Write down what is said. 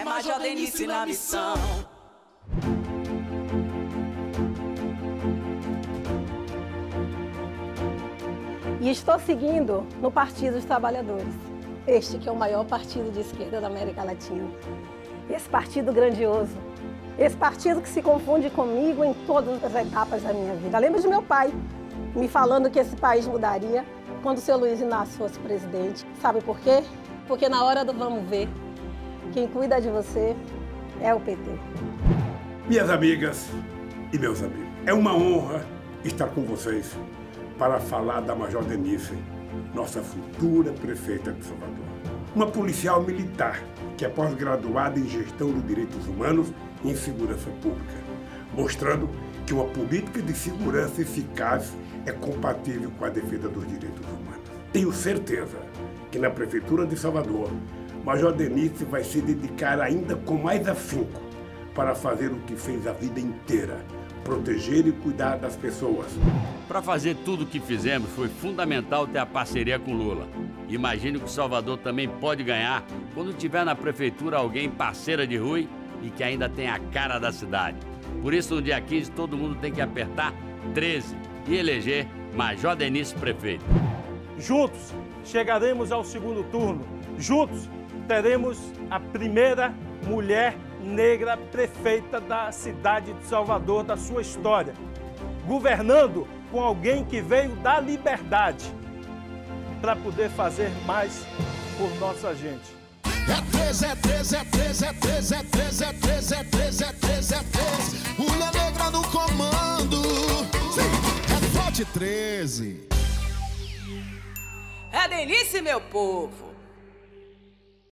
É Major Denise na missão. E estou seguindo no Partido dos Trabalhadores. Este que é o maior partido de esquerda da América Latina. Esse partido grandioso. Esse partido que se confunde comigo em todas as etapas da minha vida. Lembro de meu pai me falando que esse país mudaria quando o seu Luiz Inácio fosse presidente. Sabe por quê? Porque na hora do vamos ver, quem cuida de você é o PT. Minhas amigas e meus amigos, é uma honra estar com vocês para falar da Major Denise, nossa futura prefeita de Salvador. Uma policial militar que é pós-graduada em gestão de direitos humanos e em segurança pública, mostrando que uma política de segurança eficaz é compatível com a defesa dos direitos humanos. Tenho certeza que na Prefeitura de Salvador, Major Denise vai se dedicar ainda com mais afinco para fazer o que fez a vida inteira, proteger e cuidar das pessoas. Para fazer tudo o que fizemos, foi fundamental ter a parceria com Lula. Imagino que Salvador também pode ganhar quando tiver na prefeitura alguém parceira de Rui e que ainda tem a cara da cidade. Por isso, no dia 15, todo mundo tem que apertar 13 e eleger Major Denise prefeito. Juntos chegaremos ao segundo turno. Juntos teremos a primeira mulher negra prefeita da cidade de Salvador da sua história, governando com alguém que veio da liberdade para poder fazer mais por nossa gente. É 13, é 13, é 13, é 13, é 13, é 13, é 13, é 13, é 13. Mulher negra no comando. É forte 13. É delícia, meu povo.